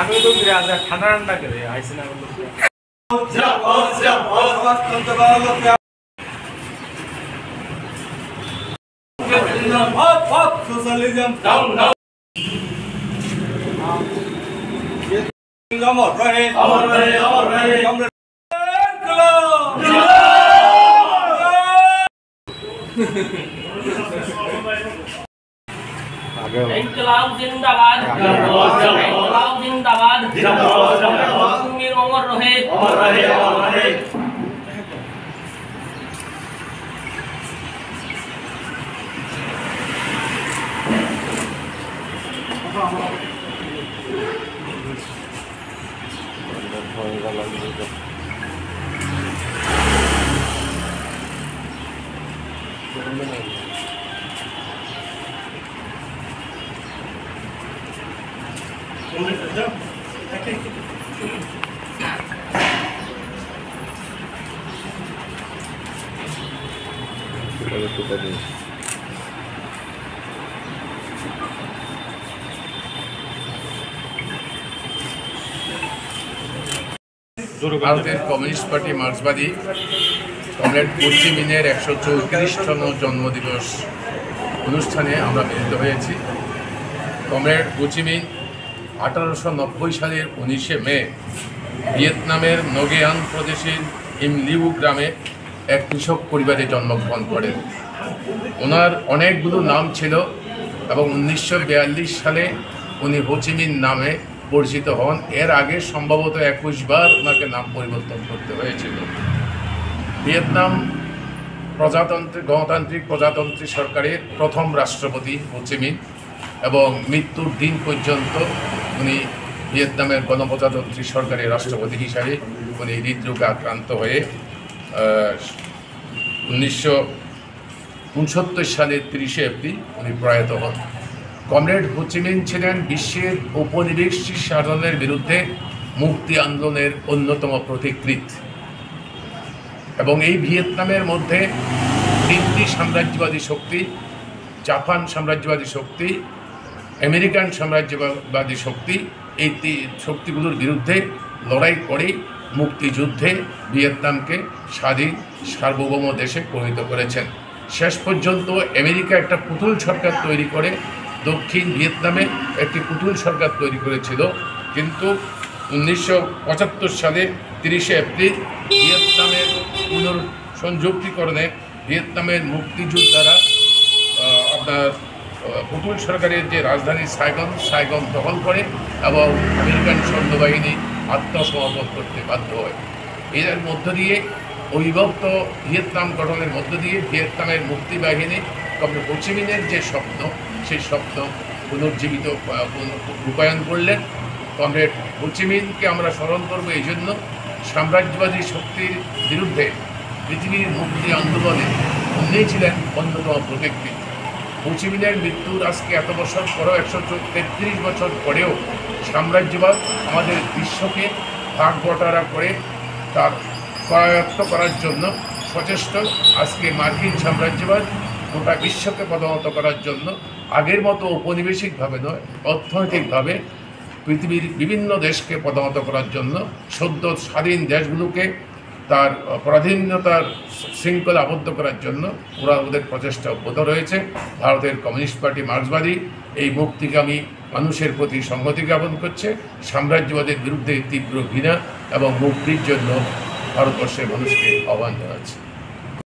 আগে তো ফিরে আসে ঠান্ডা ঠান্ডা করে আইসি না সোশ্যালিজম ডাউন ডাউন অমর রহে অমর রহে অমর রহে আমরা ইনকলাব জিন্দাবাদ ইনকলাব জিন্দাবাদ তুমির অমর রহে অমর রহে অমর রহে ভারতের কমিউনিস্ট পার্টি মার্ক্সবাদী কমরেড পশ্চিমিনের একশো চৌত্রিশতম জন্মদিবস অনুষ্ঠানে আমরা মিলিত হয়েছি। কমরেড কুচিমিন আঠারোশো নব্বই সালের উনিশে মে, ভিয়েতনামের নোগেয়ান প্রদেশের ইমলিউ গ্রামে এক কৃষক পরিবারে জন্মগ্রহণ করেন। ওনার অনেকগুলো নাম ছিল এবং উনিশশো বিয়াল্লিশ সালে উনি হোচিমিন নামে পরিচিত হন। এর আগে সম্ভবত একুশ বার ওনাকে নাম পরিবর্তন করতে হয়েছিল। ভিয়েতনাম প্রজাতন্ত্রী, গণতান্ত্রিক প্রজাতন্ত্রী সরকারের প্রথম রাষ্ট্রপতি হোচিমিন এবং মৃত্যুর দিন পর্যন্ত উনি ভিয়েতনামের গণপ্রজাতন্ত্রী সরকারের রাষ্ট্রপতি হিসাবে উনি হৃদরোগে আক্রান্ত হয়ে উনিশশো উনসত্তর সালের তিরিশে এপ্রিল উনি প্রয়াত হন। কমরেড হোচিমিন ছিলেন বিশ্বের উপনিবেশিক শাসনের বিরুদ্ধে মুক্তি আন্দোলনের অন্যতম প্রতিকৃত। এবং এই ভিয়েতনামের মধ্যে তিনটি সাম্রাজ্যবাদী শক্তি, জাপান সাম্রাজ্যবাদী শক্তি আমেরিকান সাম্রাজ্যবাদী শক্তি এই শক্তিগুলোর বিরুদ্ধে লড়াই করে মুক্তিযুদ্ধে ভিয়েতনামকে স্বাধীন সার্বভৌম দেশে পরিণত করেছেন। শেষ পর্যন্ত আমেরিকা একটা পুতুল সরকার তৈরি করে, দক্ষিণ ভিয়েতনামে একটি পুতুল সরকার তৈরি করেছিল। কিন্তু উনিশশো পঁচাত্তর সালে তিরিশে এপ্রিল ভিয়েতনামের পুনর্সংযুক্তিকরণে ভিয়েতনামের মুক্তিযোদ্ধারা আপনার পুতুল সরকারের যে রাজধানী সাইগন সাইগন দখল করে এবং আমেরিকান সৈন্যবাহিনী আত্মসমর্পণ করতে বাধ্য হয়। এর মধ্য দিয়ে অবিভক্ত ভিয়েতনাম গঠনের মধ্য দিয়ে ভিয়েতনামের মুক্তি বাহিনী কমরে হোচিমিনের যে স্বপ্ন, সেই স্বপ্ন পুনর্জীবিত রূপায়ণ করলেন। কমরেড হোচিমিনকে আমরা স্মরণ করব এই জন্য সাম্রাজ্যবাদী শক্তির বিরুদ্ধে পৃথিবীর মুক্তি আন্দোলনে উনিই ছিলেন অন্যতম প্রতিকৃত। হোচিমিনের মৃত্যুর আজকে এত বছর পরেও একশো তেত্রিশ বছর পরেও সাম্রাজ্যবাদ আমাদের বিশ্বকে ভাগ বটারা করে তার করায়ত্ত করার জন্য সচেষ্ট। আজকে মার্কিন সাম্রাজ্যবাদ গোটা বিশ্বকে পদানত করার জন্য আগের মতো ঔপনিবেশিকভাবে নয়, অর্থনৈতিকভাবে পৃথিবীর বিভিন্ন দেশকে পদানত করার জন্য সদ্য স্বাধীন দেশগুলোকে তার পরাধীনতার শৃঙ্খলা আবদ্ধ করার জন্য ওরা ওদের প্রচেষ্টা অব্যাহত রয়েছে। ভারতের কমিউনিস্ট পার্টি মার্ক্সবাদী এই মুক্তিগামী মানুষের প্রতি সংহতি জ্ঞাপন করছে। সাম্রাজ্যবাদের বিরুদ্ধে তীব্র ঘৃণা এবং মুক্তির জন্য ভারতবর্ষের মানুষকে আহ্বান জানাচ্ছে।